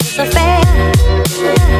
It's a fair.